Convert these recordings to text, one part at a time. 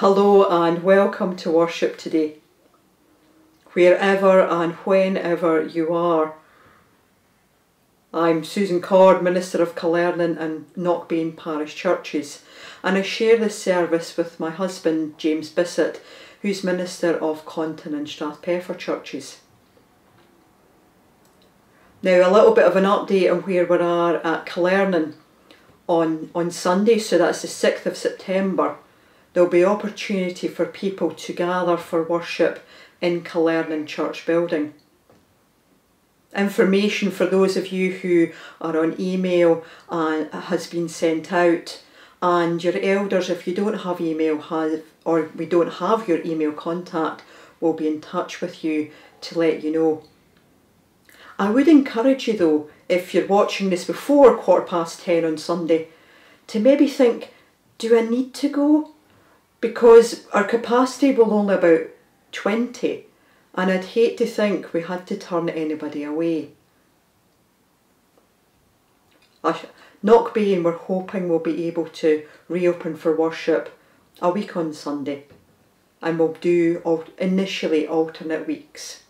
Hello and welcome to worship today. Wherever and whenever you are. I'm Susan Cord, Minister of Killearnan and Knockbain Parish Churches, and I share this service with my husband James Bissett, who's Minister of Contin and Strathpeffer Churches. Now, a little bit of an update on where we are at Killearnan on, on Sunday, so that's the 6th of September there'll be opportunity for people to gather for worship in Killearnan Church building. Information for those of you who are on email uh, has been sent out and your elders, if you don't have email have, or we don't have your email contact, will be in touch with you to let you know. I would encourage you though, if you're watching this before quarter past ten on Sunday, to maybe think, do I need to go? Because our capacity will only about 20 and I'd hate to think we had to turn anybody away. Knockbain we're hoping we'll be able to reopen for worship a week on Sunday and we'll do initially alternate weeks.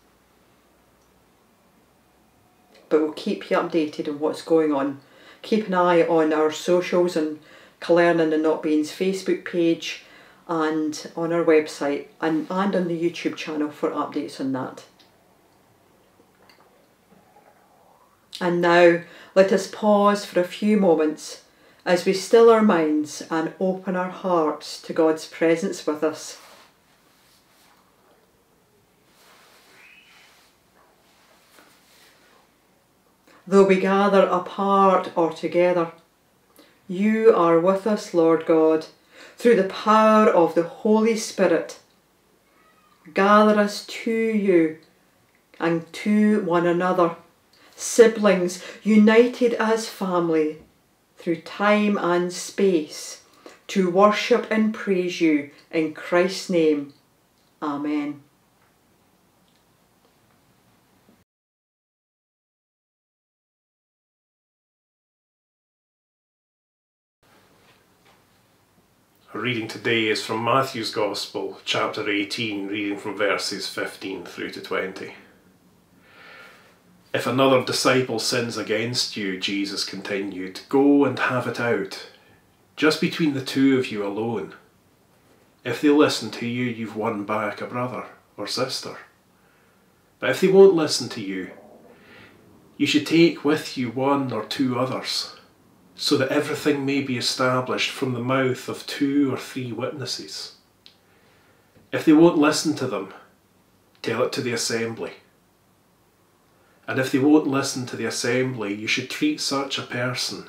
But we'll keep you updated on what's going on. Keep an eye on our socials and Killearnan and Knockbain's Facebook page and on our website and, and on the YouTube channel for updates on that. And now let us pause for a few moments as we still our minds and open our hearts to God's presence with us. Though we gather apart or together, you are with us, Lord God, through the power of the Holy Spirit. Gather us to you and to one another, siblings united as family through time and space to worship and praise you in Christ's name. Amen. Our reading today is from Matthew's Gospel, chapter 18, reading from verses 15 through to 20. If another disciple sins against you, Jesus continued, go and have it out, just between the two of you alone. If they listen to you, you've won back a brother or sister. But if they won't listen to you, you should take with you one or two others so that everything may be established from the mouth of two or three witnesses. If they won't listen to them, tell it to the assembly. And if they won't listen to the assembly, you should treat such a person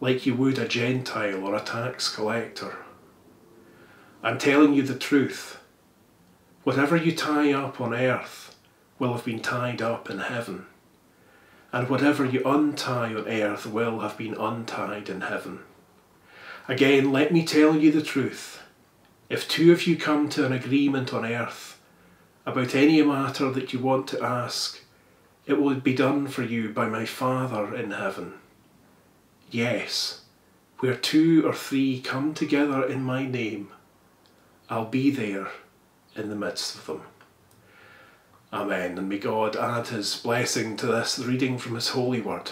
like you would a Gentile or a tax collector. I'm telling you the truth. Whatever you tie up on earth will have been tied up in heaven and whatever you untie on earth will have been untied in heaven. Again, let me tell you the truth. If two of you come to an agreement on earth about any matter that you want to ask, it will be done for you by my Father in heaven. Yes, where two or three come together in my name, I'll be there in the midst of them. Amen. And may God add his blessing to this reading from his holy word.